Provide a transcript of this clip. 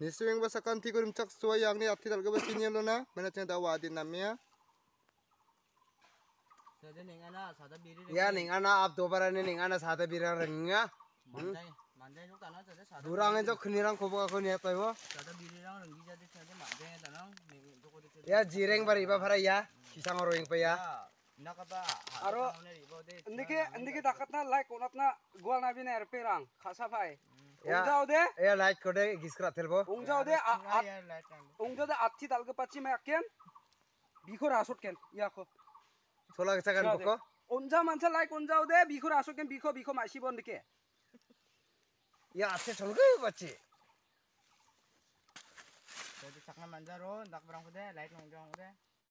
Nisweng basa kan tiga mcak suai yang ni ati dal gabas ini lona mana cina dawa adin namia. Ya ning ana ab do para ni ning ana sada bira ya, renga. Hmm? Durang itu orang kubu aku ni apa ibu? Ya jireng bari ibu para ya, kisang orang ibu ya. ya Aro, ini ke, ini ke takatna like, unatna gua nabi nerpirang, kasapai. 웅자오데 에어 라이트 거데 기스크라 텔보 웅자오데 아 웅자오데 아티 달그 빠치 마켄 비코라 아쇼켄 야코 졸라 자간 보코 웅자 만차 라이크 웅자오데 비코라 아쇼켄 비코 비코 마시 번데케 야 아세 졸그 빠치 저기 잠깐 만자로 낙브랑 후데 라이트 웅자 후데